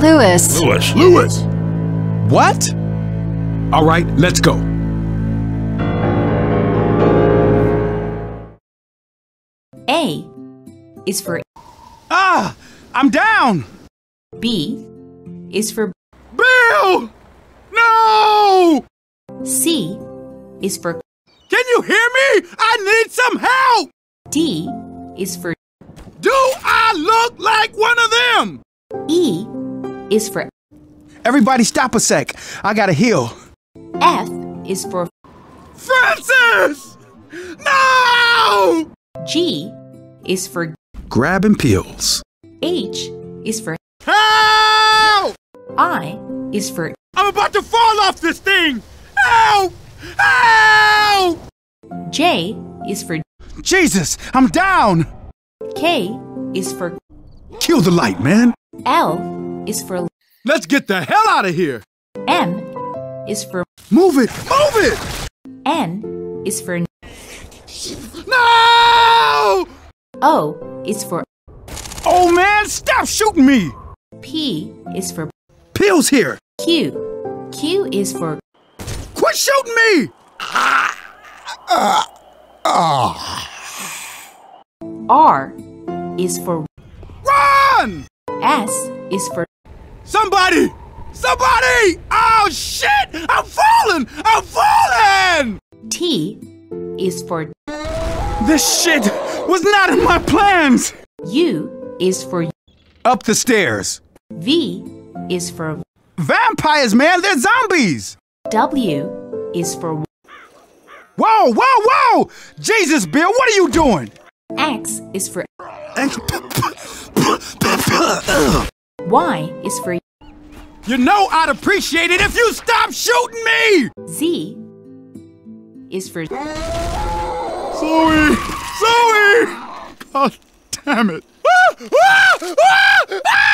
Louis. Louis. Louis. What? All right, let's go. A is for Ah, I'm down. B is for Bill! No! C is for Can you hear me? I need some help! D is for Do I look like one of them? E is for Everybody stop a sec. I gotta heal. F is for Francis! No! G is for Grabbing pills. H is for Help! I is for I'm about to fall off this thing! Help! Help! J is for Jesus, I'm down. K is for Kill the light, man. L is for Let's get the hell out of here! M is for Move it, move it. N is for No! O is for Oh man, stop shooting me. P is for Pills here. Q. Q is for Quit shooting me. R is for Run! S is for Somebody! Somebody! Oh shit! I'm falling! I'm falling! T is for This shit was not in my plans. U is for Up the stairs. V is for Vampires, man, they're zombies. W is for Whoa, whoa, whoa! Jesus, Bill, what are you doing? X is for Y is for You know I'd appreciate it if you stop shooting me! Z is for Zoey! Zoey! God damn it! Ah! Ah! Ah! Ah!